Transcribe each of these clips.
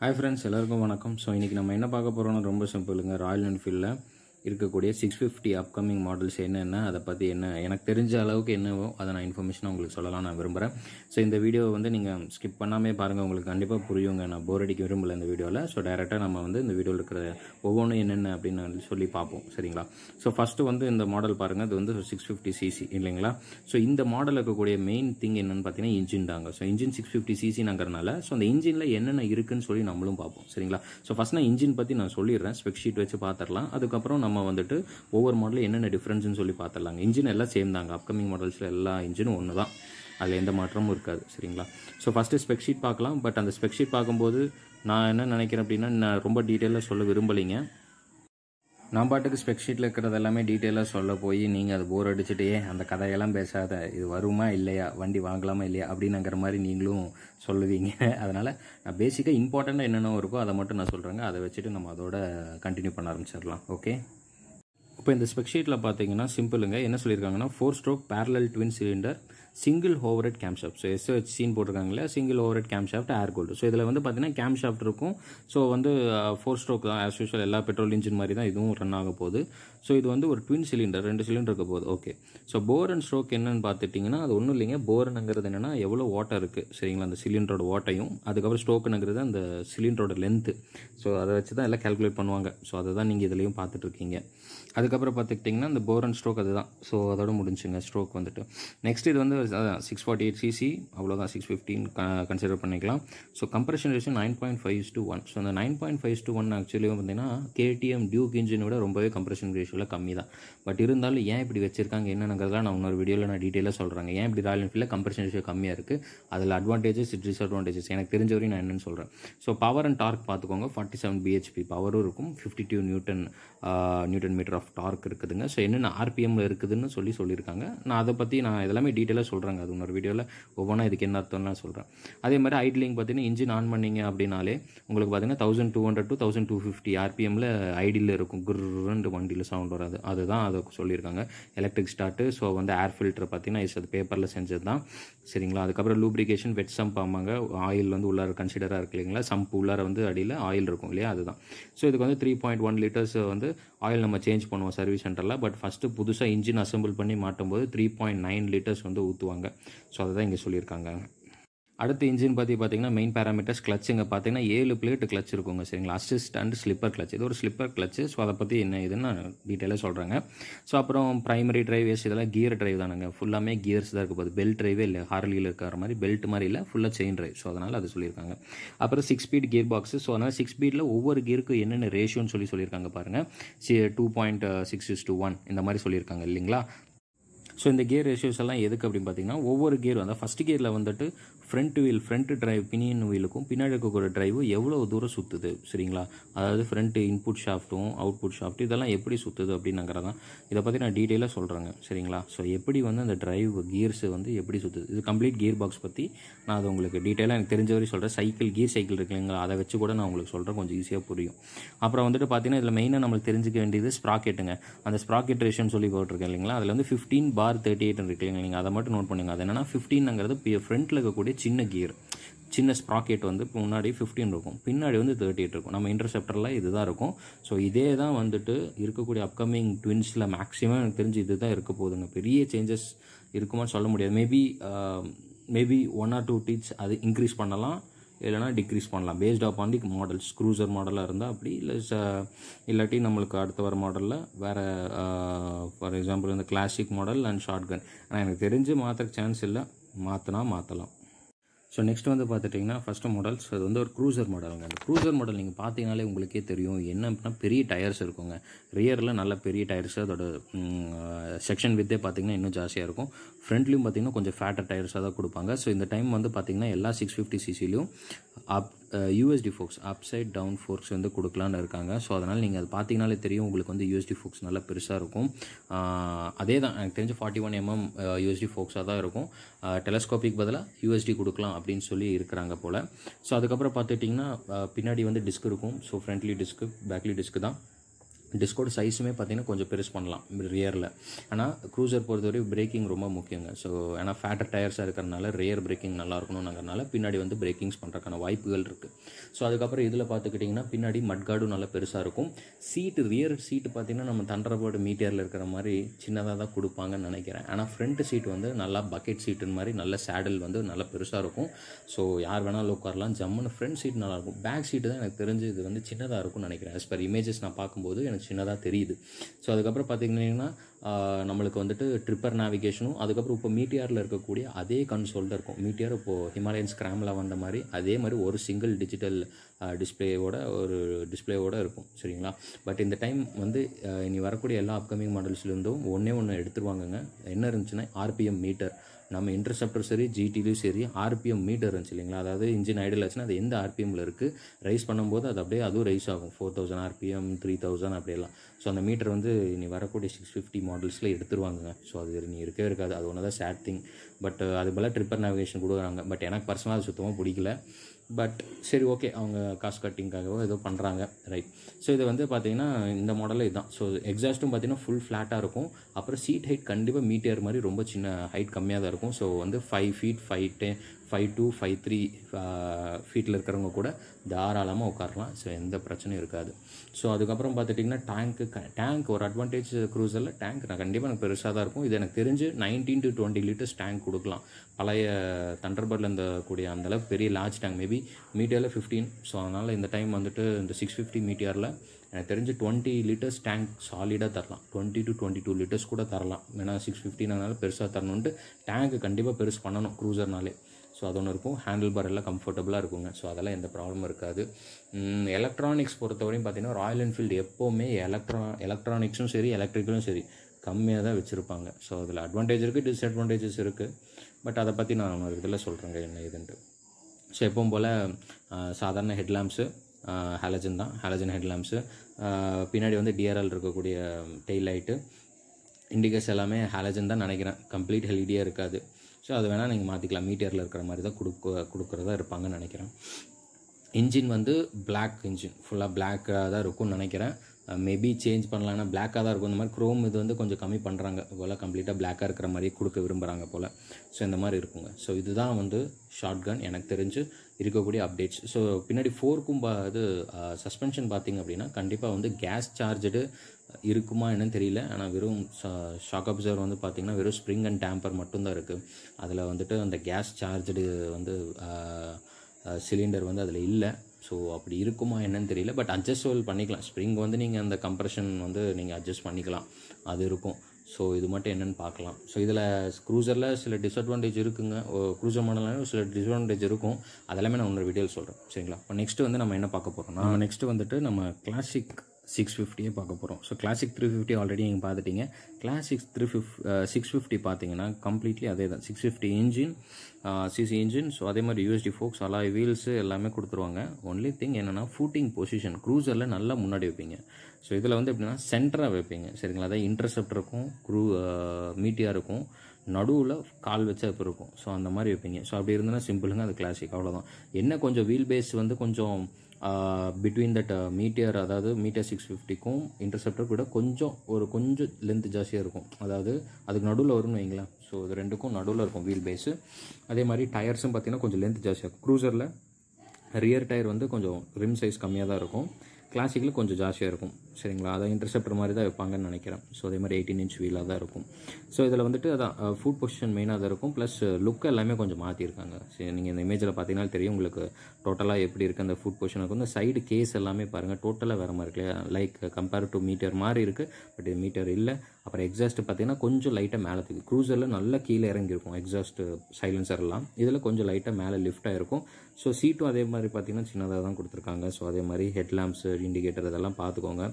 Hi friends எல்லாருக்கும் வணக்கம். So இன்றைக்கி நம்ம என்ன பார்க்க போகிறோன்னா ரொம்ப சிம்பிளுங்க ராயல் என்ஃபீல்டில் இருக்கக்கூடிய சிக்ஸ் ஃபிஃப்டி அப்கமிங் மாடல்ஸ் என்னென்ன அதை பற்றி என்ன எனக்கு தெரிஞ்ச அளவுக்கு என்னவோ அதை நான் இன்ஃபர்மேஷனாக உங்களுக்கு சொல்லலாம் நான் விரும்புகிறேன் ஸோ இந்த வீடியோ வந்து நீங்கள் ஸ்கிப் பண்ணாமே பாருங்கள் உங்களுக்கு கண்டிப்பாக புரியுங்க. நான் போர் அடிக்க விரும்பல இந்த வீடியோவில் ஸோ டேரெக்டாக நம்ம வந்து இந்த வீடியோவில் இருக்கிற ஒவ்வொன்றும் என்னென்ன அப்படின்னு சொல்லி பார்ப்போம். சரிங்களா? ஸோ ஃபஸ்ட்டு வந்து இந்த மாடல் பாருங்கள் அது வந்து சிக்ஸ் ஃபிஃப்டி சிசி இல்லைங்களா? ஸோ இந்த மாடல் இருக்கக்கூடிய மெயின் திங் என்னென்னு பார்த்தீங்கன்னா இன்ஜின் தாங்க. ஸோ இன்ஜின் சிக்ஸ் ஃபிஃப்டி சிசினாங்கிறனால ஸோ அந்த இன்ஜினில் என்னென்ன இருக்குன்னு சொல்லி நம்மளும் பார்ப்போம். சரிங்களா? ஸோ ஃபஸ்ட் நான் இன்ஜின் பற்றி நான் சொல்லிடுறேன். ஸ்பெக் ஷீட் வச்சு பார்த்துடலாம். அதுக்கப்புறம் நம்ம வந்துட்டு ஒவ்வொரு மாடலும் என்னென்ன டிஃப்ரென்ஸ்னு சொல்லி பார்த்துடலாங்க இன்ஜின் எல்லாம் சேம் தாங்க. அப்கமிங் மாடல்ஸில் எல்லா இன்ஜினும் ஒன்று தான் அதில் எந்த மாற்றமும் இருக்காது. சரிங்களா? ஸோ ஃபஸ்ட்டு ஸ்பெக் ஷீட் பார்க்கலாம். பட் அந்த ஸ்பெக் ஷீட் பார்க்கும்போது நான் என்ன நினைக்கிறேன் அப்படின்னா நான் ரொம்ப டீட்டெயிலாக சொல்ல விரும்பலைங்க. நான் பாட்டுக்கு ஸ்பெக் ஷீட்டில் இருக்கிறது எல்லாமே டீட்டெயிலாக சொல்ல போய் நீங்கள் அது போர் அடிச்சுட்டே அந்த கதையெல்லாம் பேசாத. இது வருமா இல்லையா? வண்டி வாங்கலாமா இல்லையா? அப்படின்னுங்கிற மாதிரி நீங்களும் சொல்லுவீங்க. அதனால் நான் பேசிக்காக இம்பார்ட்டண்ட்டாக என்னென்ன இருக்கோ அதை மட்டும் நான் சொல்கிறேங்க அதை வச்சுட்டு நம்ம அதோட கண்டினியூ பண்ண ஆரம்பிச்சிடலாம். ஓகே இப்போ இந்த ஸ்பெக்ஷீட்டில் பார்த்தீங்கன்னா சிம்பிளுங்க. என்ன சொல்லியிருக்காங்கன்னா four stroke parallel twin cylinder single overhead camshaft so S H scene போட்டிருக்காங்களே single overhead camshaft air cooled so இதில் வந்து பார்த்தீங்கன்னா கேம் ஷாஃப்ட் இருக்கும். ஸோ வந்து ஃபோர் ஸ்ட்ரோக் தான் ஆஸ் யூஷுவல் எல்லா பெட்ரோல் இன்ஜின் மாதிரி தான் இதுவும் ரன் ஆக போகுது. ஸோ இது வந்து ஒரு ட்வின் சிலிண்டர் ரெண்டு சிலிண்டர் இருக்க போகுது. Okay so bore and stroke என்னன்னு பார்த்துட்டிங்கன்னா அது ஒன்றும் இல்லைங்க. போரனுங்கிறது என்னென்னா எவ்வளோ ஓட்டம் இருக்குது சரிங்களா? அந்த சிலிண்டரோட ஓட்டையும் அதுக்கப்புறம் ஸ்ட்ரோக்குங்கிறது அந்த சிலிண்டரோட லென்த்து ஸோ அதை வச்சு தான் எல்லாம் கேல்குலேட் பண்ணுவாங்க. ஸோ அதை தான் நீங்கள் இதுலேயும் பார்த்துட்ருக்கீங்க அதுக்கப்புறம் பார்த்துக்கிட்டிங்கன்னா இந்த போர் அண்ட் ஸ்ட்ரோக் அதுதான். ஸோ அதோட முடிஞ்சுங்க ஸ்ட்ரோக் வந்துட்டு. நெக்ஸ்ட் இது வந்து சிக்ஸ் ஃபார்ட்டி எயிட் சிசி அவ்வளோதான் சிக்ஸ் ஃபிஃப்டின் கன்சிடர் பண்ணிக்கலாம். So compression ratio nine point five to one so அந்த nine point five to one actually பார்த்தீங்கன்னா கேடிஎம் டியூக் இன்ஜின் விட ரொம்பவே கம்ப்ரெஷன் ரேஷியோவில் கம்மி தான். பட் இருந்தாலும் ஏன் இப்படி வச்சிருக்காங்க என்னங்கிறதெல்லாம் நான் இன்னொரு வீடியோவில் நான் டீட்டெயிலாக சொல்கிறேன் ஏன் இப்படி ராயல் என்ஃபீல்டில் கம்ப்ரெஷன் ரேஷியோ கம்மியாக இருக்குது அதில் அட்வான்டேஜஸ் டிஸ்அட்வான்டேஜஸ் எனக்கு தெரிஞ்ச வரையும் நான் என்னென்னு சொல்கிறேன் ஸோ பவர் அண்ட் டார்க் பார்த்துக்கோங்க. ஃபார்ட்டி செவன் பிஹெச்பி பவரும் இருக்கும். Fifty two newton newton meter of torque இருக்குதுங்க. ஸோ என்னென்ன ஆர்பிஎம்மில் இருக்குதுன்னு சொல்லி சொல்லியிருக்காங்க. நான் அதை பற்றி நான் இதெல்லாமே டீட்டெயிலாக சொல்கிறேங்க அது இன்னொரு வீடியோவில் ஒவ்வொன்றா இதுக்கு என்ன அர்த்தம்லாம் சொல்கிறேன் அதே மாதிரி ஐட்லிங் பார்த்தீங்கன்னா இன்ஜின் ஆன் பண்ணீங்க அப்படின்னாலே உங்களுக்கு பார்த்தீங்கன்னா thousand two hundred two thousand two fifty ஆர்பிஎம்மில் ஐடியில் இருக்கும். குருன்னு வண்டியில் சவுண்ட் வராது. அதுதான் அதை சொல்லியிருக்காங்க. எலக்ட்ரிக் ஸ்டார்ட்டு ஸோ வந்து ஏர் ஃபில்டர் பார்த்தீங்கன்னா இஸ் அது பேப்பரில் செஞ்சது தான் சரிங்களா? அதுக்கப்புறம் லூப்ரிகேஷன் வெட் சம்ப் ஆமாங்க. ஆயில் வந்து உள்ளார கன்சிடராக இருக்கு இல்லைங்களா? சம்ப் உள்ளார வந்து அடியில் ஆயில் இருக்கும் இல்லையா? அதுதான். ஸோ இதுக்கு வந்து த்ரீ பாயிண்ட் ஒன் லிட்டர்ஸ் வந்து ஆயில் நம்ம சேஞ்ச் பண்ணுவோம் சர்வீஸ் சென்டரில். பட் ஃபஸ்ட்டு புதுசாக இன்ஜின் அசம்பிள் பண்ணி மாட்டும் போது த்ரீ பாயிண்ட் நைன் லிட்டர்ஸ் வந்து ஊற்றுவாங்க ஸோ அதை தான் இங்கே சொல்லியிருக்காங்க. அடுத்த இன்ஜின் பற்றி பார்த்தீங்கன்னா மெயின் பேராமீட்டர்ஸ் கிளச்சுங்க பார்த்தீங்கன்னா ஏழு பிளேட் கிளச் இருக்குங்க சரிங்களா? அசிஸ்ட் அண்ட் ஸ்லிப்பர் கிளச் இது ஒரு ஸ்லிப்பர் கிளச்சு ஸோ அதை பற்றி என்ன இதுன்னு நான் டீட்டெயிலாக சொல்கிறேங்க ஸோ அப்புறம் ப்ரைமரி டிரைவேஸ் இதெல்லாம் கியர் டிரைவ் தானுங்க. ஃபுல்லாமே கியர்ஸ் தான் இருக்க போகுது. பெல்ட் டிரைவே இல்லை ஹார்லியில் இருக்கிற மாதிரி பெல்ட் மாதிரி இல்லை ஃபுல்லாக செயின் டிரைவ் ஸோ அதனால் அது சொல்லியிருக்காங்க. அப்புறம் six speed gear box so அதனால் சிக்ஸ் ஸ்பீடில் ஒவ்வொரு கியருக்கு என்னென்ன ரேஷியோன்னு சொல்லி சொல்லியிருக்காங்க பாருங்கள் see two point six is to one இந்த மாதிரி சொல்லியிருக்காங்க இல்லைங்களா? ஸோ இந்த கியர் ரேஷியோஸ் எல்லாம் எதுக்கு அப்படின்னு பார்த்தீங்கன்னா ஒவ்வொரு கியர் வந்து ஃபஸ்ட் கியரில் வந்துட்டு front wheel front drive pinion வீலுக்கும் பின்னாடி இருக்கக்கூடிய டிரைவு எவ்வளோ தூரம் சுற்றுது சரிங்களா? அதாவது ஃப்ரண்ட் இன்புட் ஷாஃப்ட்டும் அவுட்புட் ஷாஃப்ட் இதெல்லாம் எப்படி சுற்றுது அப்படின்னாங்கிறதான். இதை பற்றி நான் டீட்டெயிலாக சொல்கிறேங்க சரிங்களா? ஸோ எப்படி வந்து அந்த டிரைவ் கியர்ஸ் வந்து எப்படி சுற்றுது இது கம்ப்ளீட் கியர் பாக்ஸ் பற்றி நான் அது உங்களுக்கு டீட்டெயிலாக எனக்கு தெரிஞ்ச வரையும் சொல்கிறேன் சைக்கிள் கியர் சைக்கிள் இருக்குங்களா இல்லைங்களா? அதை வச்சு கூட நான் உங்களுக்கு சொல்கிறேன் கொஞ்சம் ஈஸியாக புரியும். அப்புறம் வந்துட்டு பார்த்தீங்கன்னா இதில் மெயினாக நம்மளுக்கு தெரிஞ்சிக்க வேண்டியது ஸ்ப்ராக்கெட்டுங்க அந்த ஸ்ப்ராக்கெட் ரேஷன் சொல்லி போட்டிருக்கேன் இல்லைங்களா? அதில் வந்து fifteen four four thirty eight இருக்கு இல்லைங்க நீங்கள் அதை மட்டும் நோட் பண்ணுங்கள் அது என்னன்னா ஃபிஃப்டீன்ங்கிறது ஃப்ரண்ட்டில் இருக்கக்கூடிய சின்ன கியர் சின்ன ஸ்ப்ராக்கெட் வந்து முன்னாடி ஃபிஃப்டீன் இருக்கும். பின்னாடி வந்து தேர்ட்டி எயிட் இருக்கும். நம்ம இன்டர்செப்டரில் இது தான் இருக்கும். ஸோ இதே தான் வந்துட்டு இருக்கக்கூடிய அப்கமிங் ட்வின்ஸில் மேக்ஸிமம் எனக்கு தெரிஞ்சு இது தான் இருக்க போகுதுங்க. பெரிய சேஞ்சஸ் இருக்குமான்னு சொல்ல முடியாது. Maybe maybe one or two teeth அது இன்க்ரீஸ் பண்ணலாம். இல்லைனா டிக்ரீஸ் பண்ணலாம். Based up on the models cruiser மாடலாக இருந்தால் அப்படி இல்லை இல்லாட்டி நம்மளுக்கு அடுத்த வர மாடலில் வேறு ஃபார் எக்ஸாம்பிள் இந்த classic model and Shotgun ஆனால் எனக்கு தெரிஞ்சு மாற்ற சான்ஸ் இல்லை. மாற்றினா மாற்றலாம் ஸோ நெக்ஸ்ட் வந்து பார்த்துட்டிங்கன்னா ஃபஸ்ட்டு மாடல்ஸ் அது வந்து ஒரு க்ரூசர் மாடலுங்க அந்த க்ரூசர் மாடல் நீங்கள் பார்த்தீங்கனாலே உங்களுக்கே தெரியும். என்ன அப்படின்னா பெரிய டயர்ஸ் இருக்குங்க. ரியரில் நல்ல பெரிய டயர்ஸ் அதோட செக்ஷன் வித்தே பார்த்தீங்கன்னா இன்னும் ஜாஸ்தியாக இருக்கும். ஃப்ரண்ட்லேயும் பார்த்தீங்கன்னா கொஞ்சம் ஃபேட்டர் டயர்ஸாக தான் கொடுப்பாங்க. ஸோ இந்த டைம் வந்து பார்த்தீங்கன்னா எல்லா six fifty சிசிலையும் up USD forks upside down forks வந்து கொடுக்கலான்னு இருக்காங்க. ஸோ அதனால் நீங்கள் அது பார்த்தீங்கனாலே தெரியும். உங்களுக்கு வந்து யூஎஸ்டி ஃபோக்ஸ் நல்லா பெருசாக இருக்கும். அதே தான் எனக்கு தெரிஞ்ச ஃபார்ட்டி ஒன் எம்எம் யூஎஸ்டி ஃபோக்ஸாக தான் இருக்கும். டெலஸ்கோபிக் பதிலாக யூஎஸ்டி கொடுக்கலாம் அப்படின்னு சொல்லி இருக்கிறாங்க போல். ஸோ அதுக்கப்புறம் பார்த்துட்டிங்கன்னா பின்னாடி வந்து டிஸ்க் இருக்கும். ஸோ ஃப்ரண்ட்லி டிஸ்க்கு பேக்லி டிஸ்க்கு தான். டிஸ்கோட சைஸுமே பார்த்தீங்கன்னா கொஞ்சம் பெருசு பண்ணலாம் ரியரில் ஆனால் க்ரூசர் பொறுத்தவரை பிரேக்கிங் ரொம்ப முக்கியங்க. ஸோ ஏன்னா ஃபேட்டர் டயர்ஸாக இருக்கிறனால ரியர் பிரேக்கிங் நல்லா இருக்கணும்னாங்கிறனால பின்னாடி வந்து பிரேக்கிங்ஸ் பண்ணுறதுக்கான வாய்ப்புகள் இருக்குது ஸோ அதுக்கப்புறம் இதில் பார்த்துக்கிட்டிங்கன்னா பின்னாடி மட்கார்டும் நல்லா பெருசாக இருக்கும். சீட்டு ரியர் சீட்டு பார்த்தீங்கன்னா நம்ம தண்டரபோர்டு மீட்டரில் இருக்கிற மாதிரி சின்னதாக தான் கொடுப்பாங்கன்னு நினைக்கிறேன். ஆனால் ஃப்ரண்ட் சீட் வந்து நல்லா பக்கெட் சீட்டுன்னு மாதிரி நல்ல சேடல் வந்து நல்லா பெருசாக இருக்கும். ஸோ யார் வேணாலும் உட்காரலாம். ஜம்முன்னு ஃப்ரண்ட் சீட் நல்லாயிருக்கும். பேக் சீட்டு தான் எனக்கு தெரிஞ்சு இது வந்து சின்னதாக இருக்கும்னு நினைக்கிறேன். ஆஸ் பர் இமேஜஸ் நான் பார்க்கும்போது எனக்கு சின்னதாக தெரியுது. ஸோ அதுக்கப்புறம் பார்த்தீங்கன்னா நம்மளுக்கு வந்துட்டு ட்ரிப்பர் நேவிகேஷனும் அதுக்கப்புறம் இப்போ மீட்டியாரில் இருக்கக்கூடிய அதே கன்சோல் இருக்கும். மீட்டியார் இப்போது ஹிமாலயன் ஸ்கிராமில் வந்த மாதிரி அதே மாதிரி ஒரு சிங்கிள் டிஜிட்டல் டிஸ்பிளேவோட ஒரு டிஸ்பிளேவோட இருக்கும். சரிங்களா? பட் இந்த டைம் வந்து இனி வரக்கூடிய எல்லா அப்கமிங் மாடல்ஸ்லேருந்தும் ஒன்றே ஒன்று எடுத்துருவாங்கங்க. என்ன இருந்துச்சுன்னா ஆர்பிஎம் மீட்டர் நம்ம இன்டர்செப்டர் சரி ஜிடிலையும் சரி ஆர்பிஎம் மீட்டர் இருந்துச்சு இல்லைங்களா? அதாவது இன்ஜின் ஐடியில் ஆச்சுன்னா அது எந்த ஆர்பிஎம்மில் இருக்குது ரைஸ் பண்ணும்போது அது அப்படியே அதுவும் ரைஸ் ஆகும். Four thousand RPM three thousand அப்படியெல்லாம் ஸோ அந்த மீட்டர் வந்து இனி வரக்கூடிய சிக்ஸ் ஃபிஃப்டி மாடல்ஸில் எடுத்துருவாங்க ஸோ அது நீ இருக்கவே இருக்காது. அது ஒன்று தான் சேட் திங் பட் அது போல் ட்ரிப்பர் நேவிகேஷன் கொடுக்குறாங்க. பட் எனக்கு பர்சனலாக அது சுத்தமாக பிடிக்கல. பட் சரி ஓகே அவங்க காசு கட்டிங்காகவோ ஏதோ பண்ணுறாங்க ரைட் ஸோ இது வந்து பார்த்தீங்கன்னா இந்த மாடலில் இதுதான். ஸோ எக்ஸாஸ்ட்டும் பார்த்தீங்கன்னா ஃபுல் ஃப்ளாட்டாக இருக்கும். அப்புறம் சீட் ஹைட் கண்டிப்பாக மீட்டியர் மாதிரி ரொம்ப சின்ன ஹைட் கம்மியாக தான் இருக்கும். ஸோ வந்து five feet five ten five two five three ஃபீட்டில் இருக்கிறவங்க கூட தாராளமாக உட்காரலாம். ஸோ எந்த பிரச்சனையும் இருக்காது. ஸோ அதுக்கப்புறம் பார்த்துட்டிங்கன்னா டேங்க்கு டேங்க் ஒரு அட்வான்டேஜ் க்ரூசரில் டேங்க் நான் கண்டிப்பாக எனக்கு பெருசாக தான் இருக்கும். இது எனக்கு தெரிஞ்சு nineteen to twenty litres tank கொடுக்கலாம். பழைய தண்டர்பர்டில் இருந்த கூடிய அந்தளவுக்கு பெரிய லார்ஜ் டேங்க் மேபி மீட்டியரில் ஃபிஃப்டீன் ஸோ அதனால் இந்த டைம் வந்துட்டு இந்த சிக்ஸ் ஃபிஃப்டி மீட்டியரில் எனக்கு தெரிஞ்சு டுவெண்ட்டி லிட்டர்ஸ் டேங்க் சாலிடாக தரலாம். Twenty to twenty two litres கூட தரலாம். ஏன்னா சிக்ஸ் ஃபிஃப்டினால பெருசாக தரணுன்ட்டு டேங்க்கு கண்டிப்பாக பெருசு பண்ணணும் க்ரூசர்னாலே ஸோ அது ஒன்று இருக்கும். ஹேண்டில் பார் எல்லாம் கம்ஃபர்டபுளாக இருக்குங்க. ஸோ அதெல்லாம் எந்த ப்ராப்ளமும் இருக்காது. எலக்ட்ரானிக்ஸ் பொறுத்தவரையும் பார்த்தீங்கன்னா ராயல் என்ஃபீல்டு எப்போவுமே எலக்ட்ரா எலக்ட்ரானிக்ஸும் சரி எலக்ட்ரிக்கலும் சரி கம்மியாக தான் வச்சுருப்பாங்க. ஸோ அதில் அட்வான்டேஜ் இருக்குது டிஸ்அட்வான்டேஜஸ் இருக்குது பட் அதை பற்றி நான் ஒரு இதில் சொல்கிறேங்க என்ன இதுன்ட்டு ஸோ எப்பவும் போல் சாதாரண ஹெட்லாம்ப்ஸு ஹாலஜன் தான். ஹாலஜன் ஹெட்லாம்ப்ஸு பின்னாடி வந்து டிஆர்எல் இருக்கக்கூடிய டெய்ல் லைட்டு இண்டிகேஸ் எல்லாமே ஹாலஜன் தான் நினைக்கிறேன். கம்ப்ளீட் ஹெல்டியாக இருக்காது. ஸோ அது வேணால் நீங்கள் மாற்றிக்கலாம் மீட்டரில் இருக்கிற மாதிரி தான் கொடுக்க கொடுக்குறதா இருப்பாங்கன்னு நினைக்கிறேன். இன்ஜின் வந்து பிளாக் இன்ஜின் ஃபுல்லாக பிளாக்காக தான் இருக்கும்னு நினைக்கிறேன். மேபி சேஞ்ச் பண்ணலாம்னா பிளாக்காக தான் இருக்கும். இந்த மாதிரி க்ரோம் இது வந்து கொஞ்சம் கம்மி பண்ணுறாங்க போல் கம்ப்ளீட்டாக பிளாக்காக இருக்கிற மாதிரி கொடுக்க விரும்புகிறாங்க போல். ஸோ இந்த மாதிரி இருக்குங்க. ஸோ இதுதான் வந்து ஷார்ட் கன் எனக்கு தெரிஞ்சு இருக்கக்கூடிய அப்டேட்ஸ் ஸோ பின்னாடி ஃபோர்க்கும் பா இது சஸ்பென்ஷன் பார்த்தீங்க அப்படின்னா கண்டிப்பாக வந்து கேஸ் சார்ஜடு இருக்குமா என்னன்னு தெரியல. ஆனால் வெறும் ஷாக் அப்சர்வர் வந்து பார்த்திங்கன்னா வெறும் ஸ்ப்ரிங் அண்ட் டேம்பர் மட்டும்தான் இருக்குது அதில் வந்துட்டு அந்த கேஸ் சார்ஜடு வந்து சிலிண்டர் வந்து அதில் இல்லை. ஸோ அப்படி இருக்குமா என்னன்னு தெரியல. பட் அட்ஜஸ்டபிள் பண்ணிக்கலாம். ஸ்ப்ரிங் வந்து நீங்கள் அந்த கம்ப்ரெஷன் வந்து நீங்கள் அட்ஜஸ்ட் பண்ணிக்கலாம். அது இருக்கும். ஸோ இது மட்டும் என்னென்னு பார்க்கலாம் ஸோ இதில் க்ரூசரில் சில டிஸ்அட்வான்டேஜ் இருக்குங்க. க்ரூசர் மாடலில் சில டிஸ்அட்வான்டேஜ் இருக்கும். அதெல்லாமே நான் இன்னொரு வீடியோவில் சொல்கிறேன் சரிங்களா? இப்போ நெக்ஸ்ட்டு வந்து நம்ம என்ன பார்க்க போகிறோம்னா நெக்ஸ்ட்டு வந்துட்டு நம்ம கிளாசிக் சிக்ஸ் ஃபிஃப்டியே பார்க்க போகிறோம் so Classic three fifty already நீங்கள் பார்த்துட்டீங்க. கிளாசிக் த்ரீ ஃபிஃப் சிக்ஸ் ஃபிஃப்டி பார்த்தீங்கன்னா கம்ப்ளீட்லி அதே தான் six fifty engine CC engine so அதே மாதிரி யூஎஸ்டி ஃபோக்ஸ் அலாய் வீல்ஸு எல்லாமே கொடுத்துருவாங்க. ஒன்லி திங் என்னென்னா ஃபூட்டிங் பொசிஷன் க்ரூசரில் நல்லா முன்னாடி வைப்பீங்க. ஸோ இதில் வந்து எப்படின்னா சென்டராக வைப்பீங்க. சரிங்களா? அதாவது இன்டர்செப்டர் இருக்கும் க்ரூ மீட்டியாக இருக்கும் நடுவில் கால் வச்சா இப்போ இருக்கும் ஸோ அந்த மாதிரி வைப்பீங்க. ஸோ அப்படி இருந்தனா சிம்பிளுங்க அது கிளாசிக் அவ்வளோதான் என்ன கொஞ்சம் வீல் பேஸ் வந்து கொஞ்சம் பிட்வீன் தட் மீட்டியர் அதாவது மீட்டர் சிக்ஸ் ஃபிஃப்டிக்கும் இன்டர்செப்டர் கூட கொஞ்சம் ஒரு கொஞ்சம் லென்த் ஜாஸ்தியாக இருக்கும். அதாவது அதுக்கு நடுவில் வரும்னு வைங்களேன். ஸோ இது ரெண்டுக்கும் நடுவில் இருக்கும் வீல் பேஸு அதே மாதிரி டயர்ஸும் பார்த்தீங்கன்னா கொஞ்சம் லென்த் ஜாஸ்தியாக இருக்கும். க்ரூசரில் ரியர் டயர் வந்து கொஞ்சம் ரிம் சைஸ் கம்மியாக தான் இருக்கும். கிளாசிக்கில் கொஞ்சம் ஜாஸ்தியாக இருக்கும். சரிங்களா? அதை இன்டர்செப்டர் மாதிரி தான் வைப்பாங்கன்னு நினைக்கிறேன். ஸோ அதே மாதிரி எயிட்டீன் இன்ச் வீலாக தான் இருக்கும். ஸோ இதில் வந்துட்டு அதான் ஃபுட் பொசிஷன் மெயினாக தான் இருக்கும். ப்ளஸ் லுக் எல்லாமே கொஞ்சம் மாற்றிருக்காங்க சரி நீங்கள் இந்த இமேஜில் பார்த்தீங்கன்னா தெரியும். உங்களுக்கு டோட்டலாக எப்படி இருக்குது அந்த ஃபுட் பொசிஷனுக்கு வந்து சைடு கேஸ் எல்லாமே பாருங்கள் டோட்டலாக வேறு மாதிரி இருக்கு. லைக் கம்பேர் டு மீட்டர் மாதிரி இருக்குது பட் இது மீட்டர் இல்லை. அப்புறம் எக்ஸாஸ்ட் பார்த்தீங்கன்னா கொஞ்சம் லைட்டாக மேலே தூக்கி. க்ரூசரில் நல்லா கீழே இறங்கியிருக்கும். எக்ஸாஸ்ட் சைலன்சர்லாம் இதில் கொஞ்சம் லைட்டாக மேலே லிஃப்டாக இருக்கும். ஸோ சீட்டும் அதே மாதிரி பார்த்தீங்கன்னா சின்னதாக தான் கொடுத்துருக்காங்க. ஸோ அதே மாதிரி ஹெட்லாம்ப்ஸ் இண்டிகேட்டர் இதெல்லாம் பார்த்துக்கோங்க.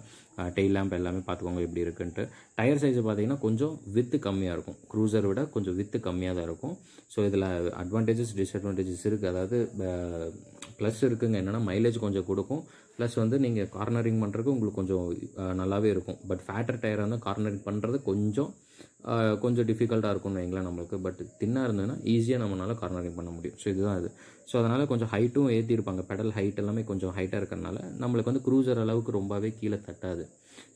டெய்ல் லேம்ப் எல்லாமே பார்த்துக்கோங்க எப்படி இருக்குன்ட்டு. டயர் சைஸ் பார்த்தீங்கன்னா கொஞ்சம் வித்து கம்மியாக இருக்கும். க்ரூசர் விட கொஞ்சம் வித்து கம்மியாக தான் இருக்கும். ஸோ இதில் அட்வான்டேஜஸ் டிஸ்அட்வான்டேஜஸ் இருக்குது அதாவது ப்ளஸ் இருக்குங்க என்னென்னா மைலேஜ் கொஞ்சம் கொடுக்கும். ப்ளஸ் வந்து நீங்கள் கார்னரிங் பண்ணுறதுக்கு உங்களுக்கு கொஞ்சம் நல்லாவே இருக்கும். பட் ஃபேட்டர் டயராக இருந்தால் கார்னரிங் பண்ணுறது கொஞ்சம் கொஞ்சம் டிஃபிகல்ட்டாக இருக்கும்னு வைங்களேன் நம்மளுக்கு. பட் தின்னாக இருந்ததுன்னா ஈஸியாக நம்மளால் கார்னரிங் பண்ண முடியும். ஸோ இதுதான் இது ஸோ அதனால் கொஞ்சம் ஹைட்டும் ஏற்றிருப்பாங்க பெடல் ஹைட் எல்லாமே கொஞ்சம் ஹைட்டாக இருக்கிறனால நம்மளுக்கு வந்து க்ரூசர் அளவுக்கு ரொம்பவே கீழே தட்டாது.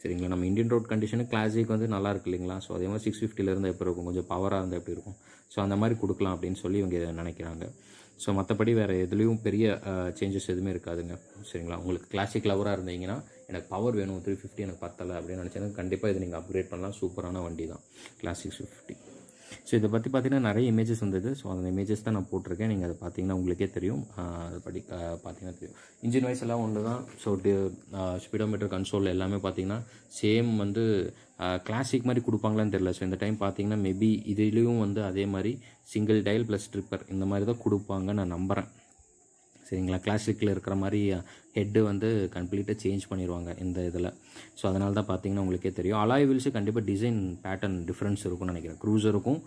சரிங்களா? நம்ம இந்தியன் ரோட் கண்டிஷனு கிளாசிக் வந்து நல்லா இருக்கு இல்லைங்களா? ஸோ அதே மாதிரி சிக்ஸ் ஃபிஃப்டிலேருந்து எப்படி இருக்கும்? கொஞ்சம் பவராக இருந்தால் எப்படி இருக்கும்? ஸோ அந்த மாதிரி கொடுக்கலாம் அப்படின்னு சொல்லி இவங்க நினைக்கிறாங்க. ஸோ மற்றபடி வேறு எதுலேயும் பெரிய சேஞ்சஸ் எதுவுமே இருக்காதுங்க. சரிங்களா? உங்களுக்கு கிளாசிக் லவராக இருந்தீங்கன்னா எனக்கு பவர் வேணும் த்ரீ ஃபிஃப்டி எனக்கு பத்தலை அப்படின்னு நினச்சேன்னா கண்டிப்பாக இதை நீங்கள் அப்கிரேட் பண்ணலாம். சூப்பரான வண்டி தான் கிளாசிக் ஃபிஃப்டி ஸோ இதை பற்றி பார்த்தீங்கன்னா நிறைய இமேஜஸ் வந்தது. ஸோ அந்த இமேஜஸ் தான் நான் போட்டிருக்கேன். நீங்கள் அதை பார்த்தீங்கன்னா உங்களுக்கே தெரியும். அதை படி பார்த்தீங்கன்னா தெரியும். இன்ஜின் வைஸ் எல்லாம் ஒன்று தான் ஸோ ஸ்பீடோமீட்டர் கன்சோல் எல்லாமே பார்த்தீங்கன்னா சேம் வந்து கிளாசிக் மாதிரி கொடுப்பாங்களான்னு தெரியல. ஸோ இந்த டைம் பார்த்தீங்கன்னா மேபி இதுலேயும் வந்து அதே மாதிரி சிங்கிள் டயல் ப்ளஸ் ட்ரிப்பர் இந்த மாதிரி தான் கொடுப்பாங்க நான் நம்புகிறேன் சரிங்களா? கிளாசிக்கில் இருக்கிற மாதிரி ஹெட்டு வந்து கம்ப்ளீட்டாக சேஞ்ச் பண்ணிடுவாங்க இந்த இதில். ஸோ அதனால தான் பார்த்தீங்கன்னா உங்களுக்கே தெரியும். அலாய் வீல்ஸு கண்டிப்பாக டிசைன் பேட்டர்ன் டிஃப்ரென்ஸ் இருக்கும்னு நினைக்கிறேன். க்ரூசருக்கும்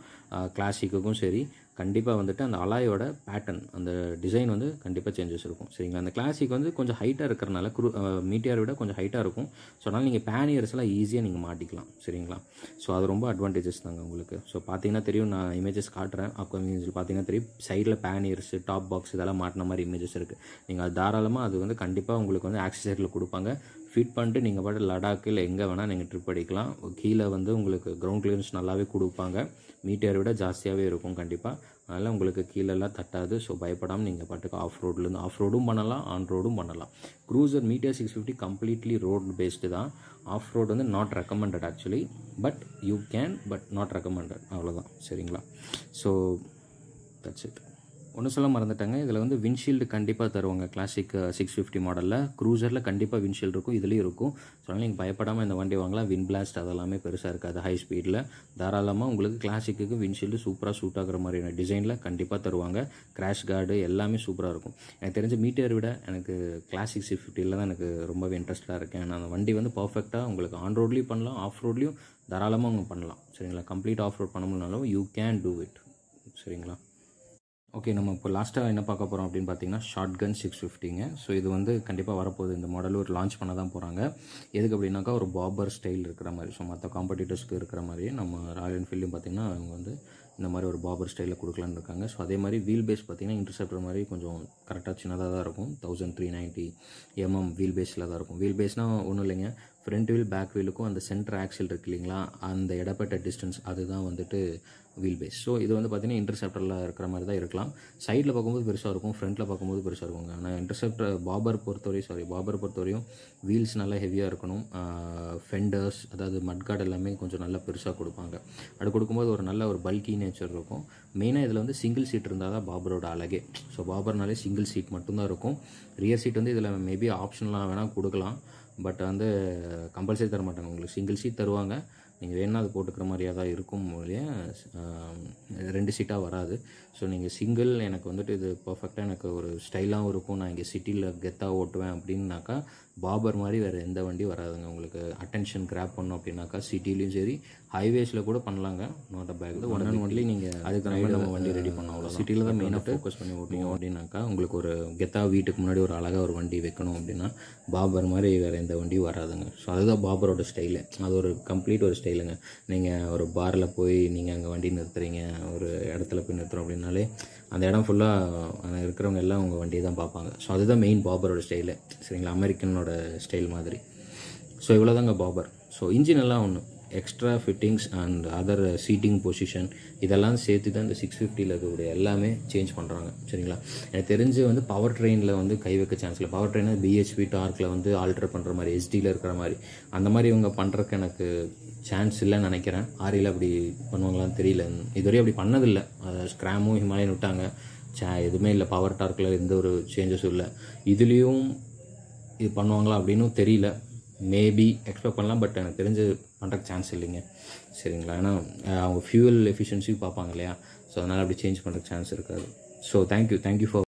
கிளாசிக்குக்கும் சரி கண்டிப்பாக வந்துட்டு அந்த அலாயோட பேட்டர்ன் அந்த டிசைன் வந்து கண்டிப்பாக சேஞ்சஸ் இருக்கும். சரிங்களா? அந்த கிளாசிக் வந்து கொஞ்சம் ஹைட்டாக இருக்கிறனால குரூ மீட்டியார் விட கொஞ்சம் ஹைட்டாக இருக்கும். ஸோ அதனால் நீங்கள் பேனியர்ஸ்லாம் ஈஸியாக நீங்கள் மாட்டிக்கலாம். சரிங்களா? ஸோ அது ரொம்ப அட்வான்டேஜஸ் தாங்க உங்களுக்கு. ஸோ பார்த்தீங்கன்னா தெரியும் நான் இமேஜஸ் காட்டுறேன். அப்கமிங் பார்த்தீங்கன்னா தெரியும் சைடில் பேனியர்ஸ் டாப் பாக்ஸ் இதெல்லாம் மாட்டின மாதிரி இமேஜஸ் இருக்குது நீங்கள் அது தாராளமாக அது வந்து கண்டிப்பாக கண்டிப்பாக உங்களுக்கு வந்து ஆக்சசரியில் கொடுப்பாங்க. ஃபிட் பண்ணிட்டு நீங்கள் பாட்டு லடாக்கு இல்லை எங்கே வேணால் நீங்கள் ட்ரிப் அடிக்கலாம். கீழே வந்து உங்களுக்கு கிரவுண்ட் கிளியரன்ஸ் நல்லாவே கொடுப்பாங்க. மீட்டரை விட ஜாஸ்தியாகவே இருக்கும் கண்டிப்பாக அதனால் உங்களுக்கு கீழெல்லாம் தட்டாது. ஸோ பயப்படாமல் நீங்கள் பாட்டுக்கு ஆஃப் ரோட்லேருந்து ஆஃப் ரோடும் பண்ணலாம் ஆன் ரோடும் பண்ணலாம். Cruiser Meteor six fifty completely road based தான். ஆஃப் ரோடு வந்து not recommended actually but you can but not recommended அவ்வளோதான் சரிங்களா? ஸோ தட்ஸ் இட் ஒன்று சொல்ல மறந்துட்டாங்க. இதில் வந்து விண்ட்ஷீல்டு கண்டிப்பாக தருவாங்க. கிளாசிக் சிக்ஸ் ஃபிஃப்டி மாடலில் க்ரூசரில் கண்டிப்பாக விண்ட்ஷீல்டு இருக்கும். இதுலேயும் இருக்கும். ஸோ அதனால் நீங்கள் பயப்படாமல் இந்த வண்டி வாங்கலாம். வின் பிளாஸ்ட் அதெல்லாமே பெருசாக இருக்காது ஹை ஸ்பீடில் தாராளமாக உங்களுக்கு கிளாசிக்கு விண்ட்ஷீல்டு சூப்பராக சூட் ஆகிற மாதிரியான டிசைனில் கண்டிப்பாக தருவாங்க. கிராஷ் கார்டு எல்லாமே சூப்பராக இருக்கும். எனக்கு தெரிஞ்ச மீட்டர் விட எனக்கு கிளாசிக் சிக்ஸ் ஃபிஃப்டியில் தான் எனக்கு ரொம்பவே இன்ட்ரெஸ்ட்டாக இருக்கேன். நான் அந்த வண்டி வந்து பர்ஃபெக்டாக உங்களுக்கு ஆன் ரோட்லேயும் பண்ணலாம் ஆஃப் ரோட்லேயும் தாராளமாக அவங்க பண்ணலாம். சரிங்களா? கம்ப்ளீட் ஆஃப் ரோட் பண்ண முடியலனாலும் யூ கேன் டூ இட் சரிங்களா? ஓகே நம்ம இப்போ லாஸ்ட்டாக என்ன பார்க்க போகிறோம் அப்படின்னு பார்த்தீங்கன்னா ஷார்ட் கன் சிக்ஸ் ஃபிஃப்டிங்க ஸோ இது வந்து கண்டிப்பாக வரப்போகுது. இந்த மாடல் ஒரு லான்ச் பண்ண தான் போகிறாங்க எதுக்கு அப்படின்னாக்கா ஒரு பாபர் ஸ்டைல் இருக்கிற மாதிரி. ஸோ மற்ற காம்படிட்டர்ஸ்க்கு இருக்கிற மாதிரியே நம்ம ராயல் என்ஃபீல்டும் பார்த்திங்கன்னா அவங்க வந்து இந்த மாதிரி ஒரு பாபர் ஸ்டைலில் கொடுக்கலான்னு இருக்காங்க. ஸோ அதே மாதிரி வீல் பேஸ் பார்த்தீங்கன்னா இன்டர்செப்டர் மாதிரி கொஞ்சம் கரெக்டாக சின்னதாக தான் இருக்கும். Thousand three ninety MM wheel பேஸில் தான் இருக்கும். வீல் பேஸ்னால் ஒன்றும் இல்லைங்க. ஃப்ரண்ட் வீல் பேக் வீலுக்கும் அந்த சென்டர் ஆக்சில் இருக்கு இல்லைங்களா? அந்த இடப்பட்ட டிஸ்டன்ஸ் அதுதான் வந்துட்டு வீல் பேஸ் ஸோ இது வந்து பார்த்தீங்கன்னா இன்டர்செப்டரில் இருக்கிற மாதிரி தான் இருக்கலாம். சைடில் பார்க்கும்போது பெருசாக இருக்கும் ஃப்ரண்ட்டில் பார்க்கும்போது பெருசாக இருக்கும். ஆனால் இன்டர்செப்டர் பாபர் பொறுத்தவரையும் சாரி பாபர் பொறுத்தவரையும் வீல்ஸ் நல்லா ஹெவியாக இருக்கணும். ஃபெண்டர்ஸ் அதாவது மட்கார்டு எல்லாமே கொஞ்சம் நல்லா பெருசாக கொடுப்பாங்க. அது கொடுக்கும்போது ஒரு நல்ல ஒரு பல்கி நேச்சர் இருக்கும். மெயினாக இதில் வந்து சிங்கிள் சீட் இருந்தால் தான் பாபரோட அழகே. ஸோ பாபர்னாலே சிங்கிள் சீட் மட்டும்தான் இருக்கும். ரியர் சீட் வந்து இதில் மேபி ஆப்ஷன்லாம் வேணால் கொடுக்கலாம். பட் வந்து கம்பல்சரி தர மாட்டாங்க. உங்களுக்கு சிங்கிள் சீட் தருவாங்க. நீங்கள் வேணால் அது போட்டுக்கிற மாதிரியாக தான் இருக்கும் ஒழிய ரெண்டு சீட்டாக வராது. ஸோ நீங்கள் சிங்கிள் எனக்கு வந்துட்டு இது பர்ஃபெக்டாக எனக்கு ஒரு ஸ்டைலாகவும் இருக்கும். நான் இங்கே சிட்டியில் கெத்தாக ஓட்டுவேன் அப்படின்னாக்கா பாபர் மாதிரி வேறு எந்த வண்டி வராதுங்க. உங்களுக்கு அட்டென்ஷன் கிராப் பண்ணோம் அப்படின்னாக்கா சிட்டிலையும் சரி ஹைவேஸில் கூட பண்ணலாங்க. Not a back one and only நீங்கள் அதுக்கு நம்ம நம்ம வண்டி ரெடி பண்ண அவ்வளோ சிட்டியில் தான் மெயினாக ஃபோக்கஸ் பண்ணி ஓட்டிங்க அப்படின்னாக்கா உங்களுக்கு ஒரு கெத்தா வீட்டுக்கு முன்னாடி ஒரு அழகாக ஒரு வண்டி வைக்கணும் அப்படின்னா பாபர் மாதிரி வேறு எந்த வண்டியும் வராதுங்க. ஸோ அதுதான் பாபரோட ஸ்டைலு அது ஒரு கம்ப்ளீட் ஒரு ஸ்டைலுங்க நீங்கள் ஒரு பாரில் போய் நீங்கள் அங்கே வண்டி நிறுத்துறீங்க ஒரு இடத்துல போய் நிறுத்துறோம் அப்படின்னாலே அந்த இடம் ஃபுல்லாக இருக்கிறவங்க எல்லாம் உங்கள் வண்டியை தான் பார்ப்பாங்க. ஸோ அதுதான் மெயின் பாபரோட ஸ்டைலு சரிங்களா? அமெரிக்கனோட ஸ்டைல் மாதிரி. ஸோ இவ்வளோதாங்க பாபர். ஸோ இன்ஜின் எல்லாம் ஒன்று extra fittings and other seating position இதெல்லாம் சேர்த்து தான் இந்த சிக்ஸ் ஃபிஃப்டியில் இருக்கக்கூடிய எல்லாமே சேஞ்ச் பண்ணுறாங்க சரிங்களா? எனக்கு தெரிஞ்சு வந்து பவர் ட்ரெயினில் வந்து கை வைக்க சான்ஸ் இல்லை. பவர் ட்ரெயினை பிஹெச்பி டார்க்கில் வந்து ஆல்டர் பண்ணுற மாதிரி எஸ்டியில் இருக்கிற மாதிரி. அந்த மாதிரி இவங்க பண்ணுறக்கு எனக்கு சான்ஸ் இல்லைன்னு நினைக்கிறேன். ஆரியில் அப்படி பண்ணுவாங்களான்னு தெரியல. இதுவரையும் அப்படி பண்ணதில்லை. ஸ்க்ராமும் ஹிமாலயன் விட்டாங்க. சே எதுவுமே இல்லை. பவர் டார்க்கில் எந்த ஒரு சேஞ்சஸும் இல்லை. இதுலேயும் இது பண்ணுவாங்களா அப்படின்னும் தெரியல. மேபி எக்ஸ்பெக்ட் பண்ணலாம் பட் எனக்கு தெரிஞ்சு பண்ணுறக்கு சான்ஸ் இல்லைங்க. சரிங்களா? ஏன்னா அவங்க ஃபியூவல் எஃபிஷியன்சி பார்ப்பாங்க இல்லையா? ஸோ அதனால் அப்படி சேஞ்ச் பண்ணுறக்கு சான்ஸ் இருக்காது. So thank you thank you for